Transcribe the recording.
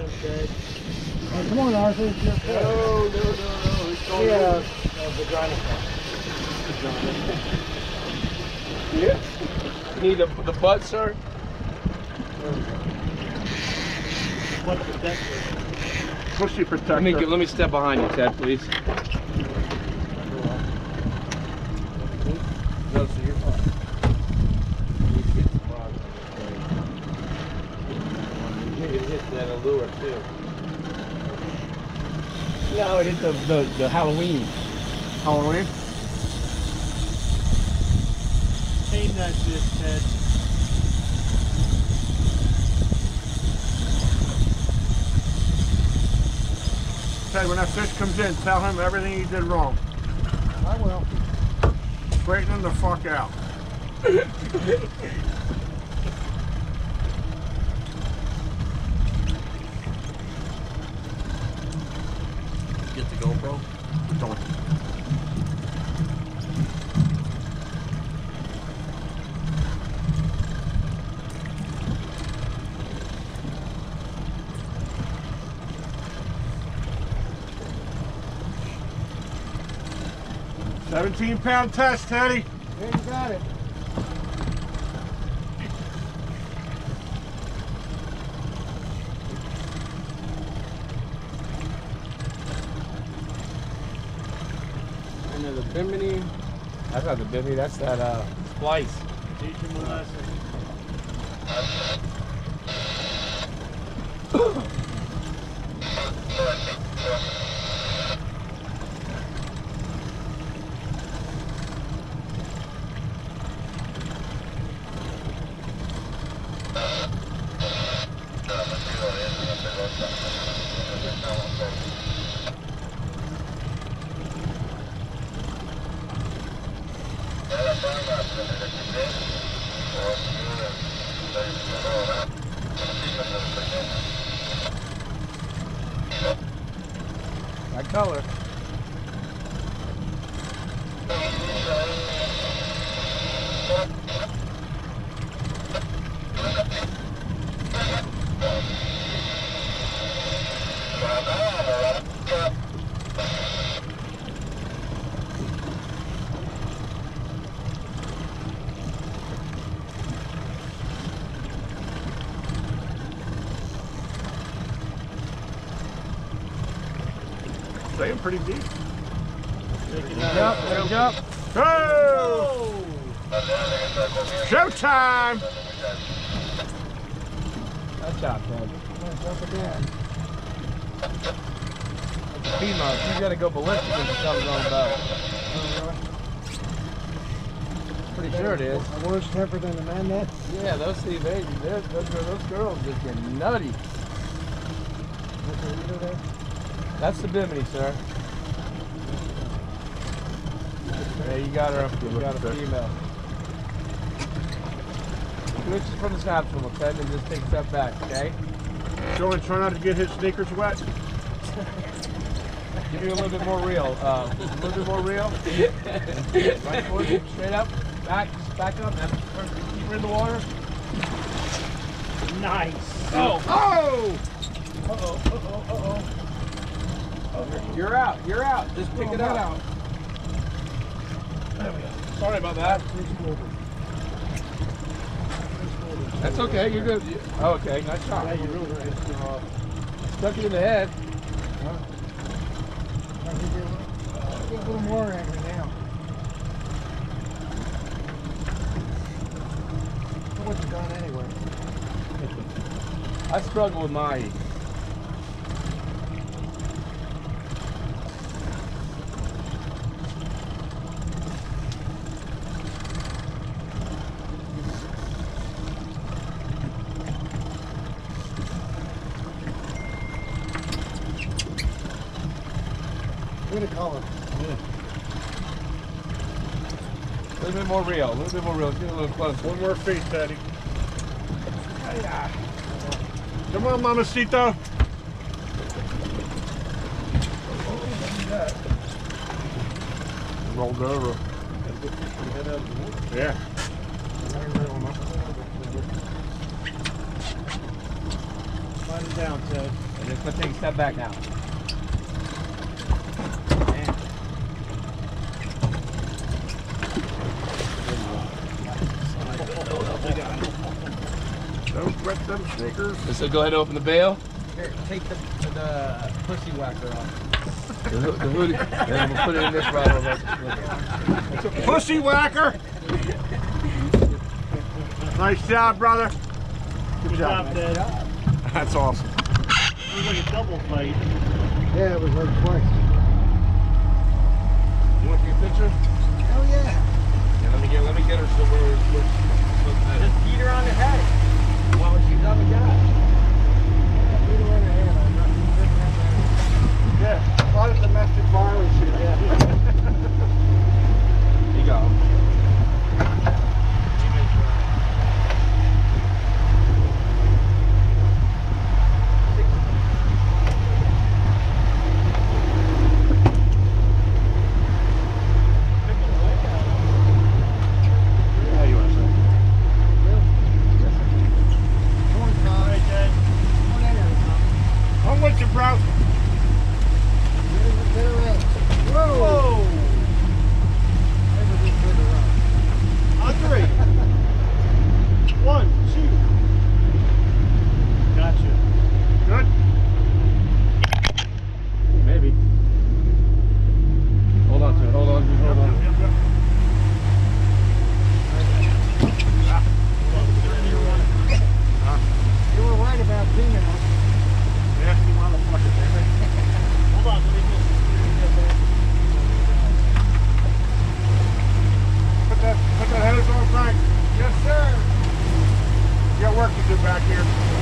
Got him. Hey, come on, Arthur. It's your No, no, no, no. He's going Yeah, over. uh, vagina Yeah. Need the, the butt, sir? What's the deck? Pussy protector. Let me, let me step behind you, Ted, please. No, so you're fine. You hit hit that allure too. No, it is the, the, the Halloween. Halloween. Aim that shit, Ted. Ted, when that fish comes in, tell him everything he did wrong. I will. Straighten him the fuck out. GoPro. Don't. Seventeen pound test, Teddy. There you got it. Bimini. That's not the Bimini, that's that uh, splice. Teach him a lesson. That color. Staying pretty deep. Jump, let jump. Go! Showtime! That's shot, Ted. Jump again. Speed mode. You gotta go ballistic if it comes on the boat. Pretty sure it is. A worse temper than the man net. Yeah, those see, they, they're- those, those girls just get nutty. What's the leader there? That's the Bimini, sir. Yeah, you got her. You got a female. Two inches from the snap swivel, Ted, and just take a step back, okay? Joey, try not to get his sneakers wet. Give you a little bit more reel. Uh, a little bit more reel. right forward, straight up, back, back up. Now, keep her in the water. Nice. Oh, Oh! Uh-oh, uh-oh, uh-oh. you're out. You're out. Just pick Oh, it get up. out. Sorry about that. That's okay. You're good. Oh, okay. Nice shot. Yeah, you really right. Stuck it in the head. Get a little more angry now. So What you done anyway? I struggle with my. Look at the color. A little bit more reel. A little bit more reel. Get a little closer. One more feet, Teddy. Come on, Mamacito. Rolled over. Yeah. Slide it down, Ted. And just let's take a step back now. Don't wet them sneakers. So go ahead and open the bail. Here, take the, the uh, pussy whacker off. The, the hoodie. And we'll put it in this right Pussy whacker. nice job, brother. Good job. Dad. That's awesome. It was like a double fight. Yeah, it was like twice. You want to get a picture? Hell yeah. Yeah, let me get let me get her so we're, we're, we're Just beat her on the head while she's on the guy. work to do back here.